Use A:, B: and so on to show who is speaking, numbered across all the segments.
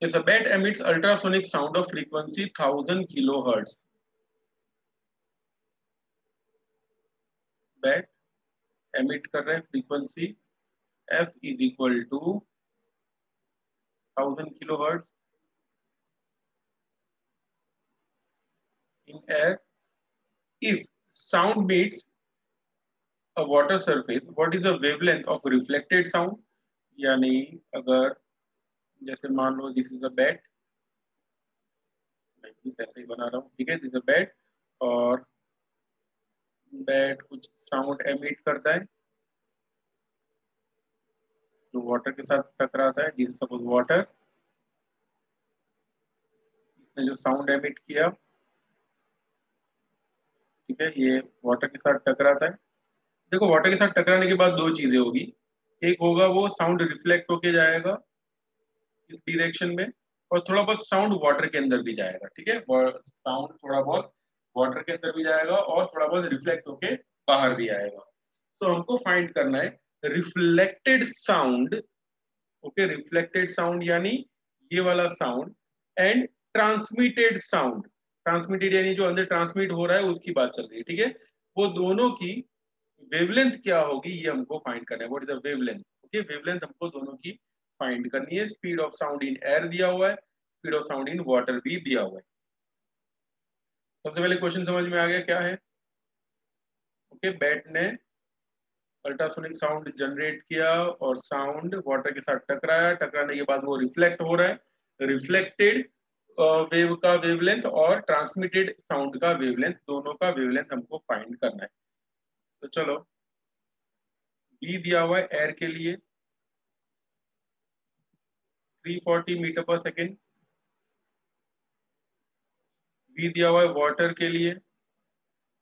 A: Yes, a bat emits ultrasonic sound of frequency 1000 kilohertz. Bat emit कर रहे हैं frequency f is equal to 1000 kilohertz in air. If sound meets a water surface, what is the wavelength of reflected sound? यानी अगर जैसे मान लो this is a bed ऐसे ही बना रहा हूँ, ठीक है? दिस अ बेड और बेड कुछ साउंड एमिट करता है। जो वाटर के साथ टकराता है दिस सपोज़ वाटर इसने जो साउंड एमिट किया, ठीक है? ये वाटर के साथ टकराता है। देखो वाटर के साथ टकराने के बाद दो चीज़ें होगी। एक होगा वो साउंड रिफ्लेक्ट होके जाएगा इस डिरेक्शन में और थोड़ा बहुत साउंड वाटर के अंदर भी जाएगा, ठीक है? साउंड थोड़ा बहुत वाटर के अंदर भी जाएगा और थोड़ा बहुत रिफ्लेक्ट होके बाहर भी आएगा। तो हमको फाइंड करना है reflected sound okay reflected sound यानी ये वाला sound and transmitted sound transmitted यानी जो अंदर ट्रांसमिट हो रहा है, उसकी बात चल रही है, ठीक है? वो दोनों की वेवलेंथ क्या होगी, ये हमको फाइंड करना है। What is the wavelength okay wavelength हमको दोनों की फाइंड करनी है। Speed of sound in air दिया हुआ है speed of sound in water भी दिया हुआ है। सबसे पहले क्वेश्चन समझ में आ गया क्या है? ओके okay, बैट ने अल्ट्रासोनिक साउंड जनरेट किया और साउंड वाटर के साथ टकराया। टकराने के बाद वो रिफ्लेक्ट हो रहा है। रिफ्लेक्टेड वेव का वेवलेंथ और ट्रांसमिटेड साउंड का वेवलेंथ दोनों का वेवलेंथ हमको फाइंड करना है। तो चलो बी दिया हुआ है एयर के लिए। 340 मीटर पर सेकेंड बी दिया हुआ है वाटर के लिए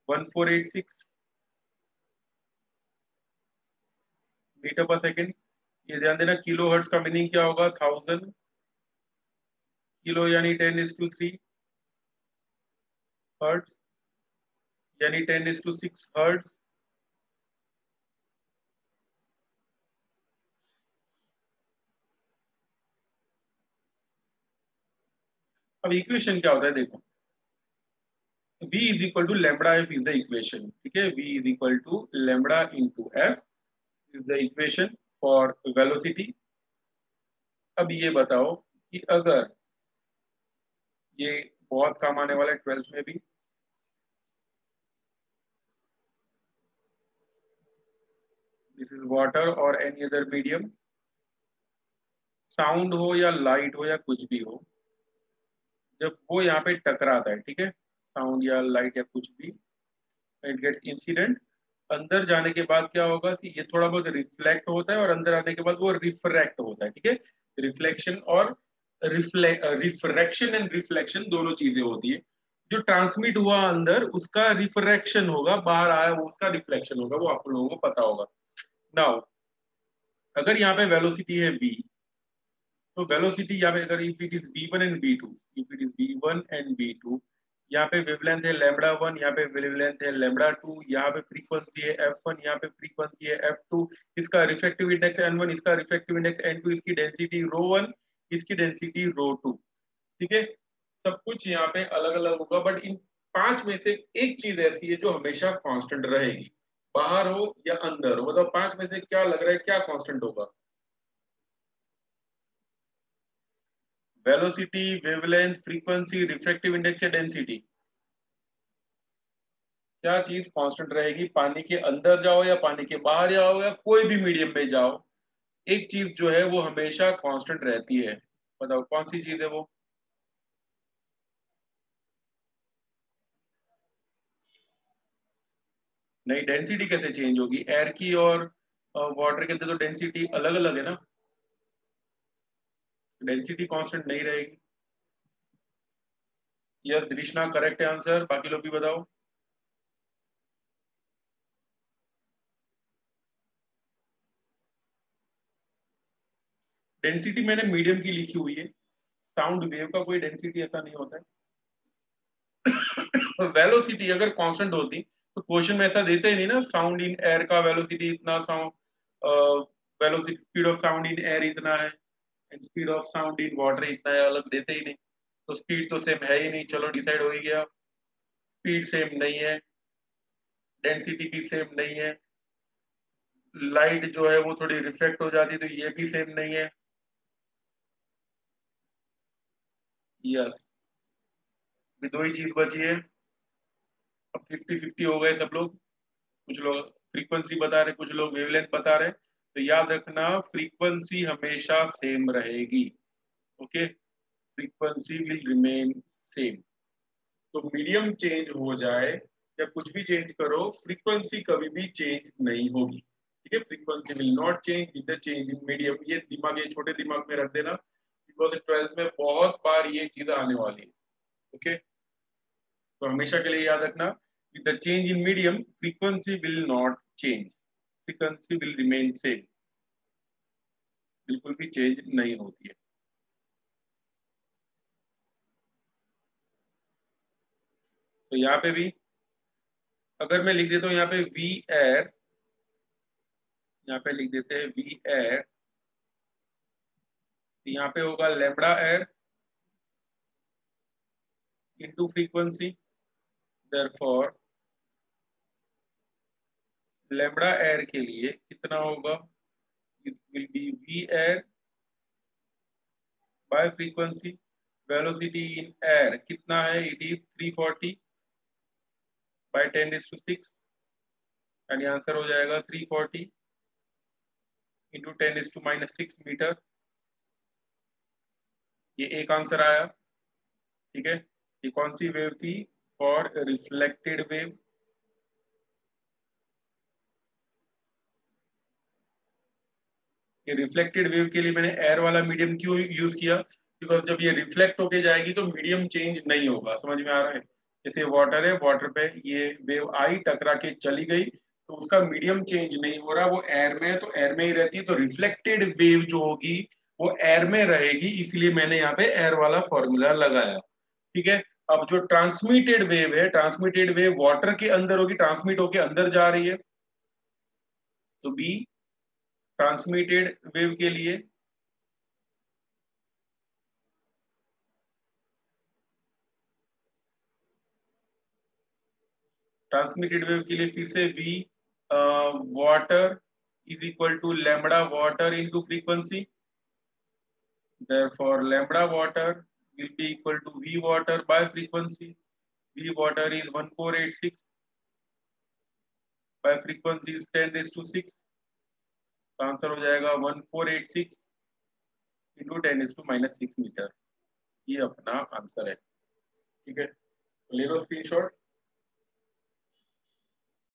A: 1486 मीटर पर सेकेंड ये ध्यान देना किलो हर्ट्स का मीनिंग क्या होगा? थाउज़ेंड किलो यानी ten is to three hertz यानी ten is to six hertz अब इक्वेशन क्या होता है, देखो। V is equal to lambda F is the equation, ठीक है? V is equal to lambda into F is the equation for velocity अब ये बताओ कि अगर ये बहुत काम आने वाला है ट्वेल्थ में भी। दिस इज़ वाटर और एनी अदर मीडियम साउंड हो या लाइट हो या कुछ भी हो। जब वो यहाँ पे टकराता है, ठीक है? साउंड या लाइट या कुछ भी इट गेट्स इंसिडेंट अंदर जाने के बाद क्या होगा कि ये थोड़ा बहुत रिफ्लेक्ट होता है और अंदर आने के बाद वो रिफ्रैक्ट होता है, ठीक है? रिफ्लेक्शन और रिफ्रैक्शन एंड रिफ्लेक्शन दोनों चीज़ें होती है। जो ट्रांसमिट हुआ अंदर, उसका रिफ्रैक्शन होगा, बाहर आया वो उसका रिफ्लेक्शन होगा, वो आप लोगों को पता होगा। नाउ अगर यहाँ पे वेलोसिटी है v तो वेलोसिटी यहाँ पे अगर if it is v1 and v2 if it is v1 and v2 यहाँ पे वेवलेंथ है लैम्बडा वन यहाँ पे वेवलेंथ है लैम्बडा टू यहाँ पे फ्रीक्वेंसी है एफ़ वन यहाँ पे फ्रीक्वेंसी है एफ़ टू इसका रिफ्लेक्टिव इंडेक्स एन वन इसका रिफ्लेक्टिव इंडेक्स एन टू इसकी डेंसिटी रो वन इसकी डेंसिटी रो टू ठीक है? सब कुछ यहाँ पे अलग अलग होगा बट इन पाँच में से एक चीज़ ऐसी है जो हमेशा कांस्टेंट रहेगी। बाहर हो या अंदर हो मतलब पाँच में से क्या लग रहा है, क्या कांस्टेंट होगा? Velocity wavelength frequency refractive index या डेंसिटी क्या चीज़ कांस्टेंट रहेगी? पानी के अंदर जाओ या पानी के बाहर जाओ या कोई भी मीडियम में जाओ, एक चीज़ जो है वो हमेशा कांस्टेंट रहती है। बताओ, कौन सी चीज़ है वो? नहीं डेंसिटी कैसे चेंज होगी? एयर की और वाटर के अंदर तो डेंसिटी अलग अलग है ना? डेंसिटी कांस्टेंट नहीं रहेगी। यस कृष्णा करेक्ट आंसर बाकी लोग भी बताओ। डेंसिटी मैंने मीडियम की लिखी हुई है। साउंड वेव का कोई डेंसिटी ऐसा नहीं होता है। वेलोसिटी अगर कांस्टेंट होती तो क्वेश्चन में ऐसा देते ही नहीं ना साउंड इन एयर का वेलोसिटी इतना sound velocity speed of sound in air इतना है। And speed of sound in water इतना अलग देते ही नहीं। तो स्पीड तो सेम है ही नहीं। चलो डिसाइड हो ही गया। स्पीड सेम नहीं है। डेंसिटी भी सेम नहीं है। लाइट जो है, वो थोड़ी रिफ्लेक्ट हो जाती तो ये भी सेम नहीं है। Yes yes. दो ही चीज़ बची है। अब फिफ्टी फिफ्टी हो गए सब लोग। कुछ लोग फ्रीक्वेंसी बता रहे, कुछ लोग वेवलेंथ बता रहे। तो याद रखना फ्रीक्वेंसी हमेशा सेम रहेगी। Okay frequency will remain same तो मीडियम चेंज हो जाए या कुछ भी चेंज करो फ्रीक्वेंसी कभी भी चेंज नहीं होगी। ठीक है? Frequency will not change with the change in medium ये दिमाग, ये छोटे दिमाग में रख देना। बिकॉज़ ट्वेल्थ में बहुत बार ये चीज़ आने वाली है। ओके तो हमेशा के लिए याद रखना with the change in medium frequency will not change frequency will remain same बिल्कुल भी चेंज नहीं होती है। तो यहाँ पे भी, अगर मैं लिख देता हूँ, यहाँ पे वी एयर यहाँ पे लिख देते हैं वी एयर तो यहाँ पे होगा lambda air into frequency therefore, lambda air के लिए कितना होगा? It will be v air by frequency velocity in air कितना है it is 340 by 10 is to 6 यानी आंसर हो जाएगा 340 into 10 is to minus 6 metre ये एक आंसर आया ठीक है ये कौन सी वेव थी फॉर रिफ्लेक्टेड वेव ये रिफ्लेक्टेड वेव के लिए मैंने एयर वाला मीडियम क्यों यूज़ किया? बिकॉज़ जब ये रिफ्लेक्ट होके जाएगी तो मीडियम चेंज नहीं होगा। समझ में आ रहा है? जैसे वाटर है वाटर पे ये वेव आई, टकरा के चली गई तो उसका मीडियम चेंज नहीं हो रहा। वो एयर में है तो एयर में ही रहती है। तो रिफ्लेक्टेड वेव जो होगी, वो एयर में रहेगी। इसलिए मैंने यहाँ पे एयर वाला फॉर्मूला लगाया। ठीक है? अब जो ट्रांसमिटेड वेव है ट्रांसमिटेड वेव वाटर के अंदर होगी ट्रांसमिट होके अंदर जा रही है। तो बी ट्रांसमिटेड वेव के लिए। ट्रांसमिटेड वेव के लिए फिर से V water is equal to lambda water into frequency for lambda water will be equal to V water by frequency V water is 1486 by frequency is 10 to 6 तो answer हो जाएगा one four eight six into ten is to minus six metre. ये अपना answer है। ठीक है? ले लो screenshot.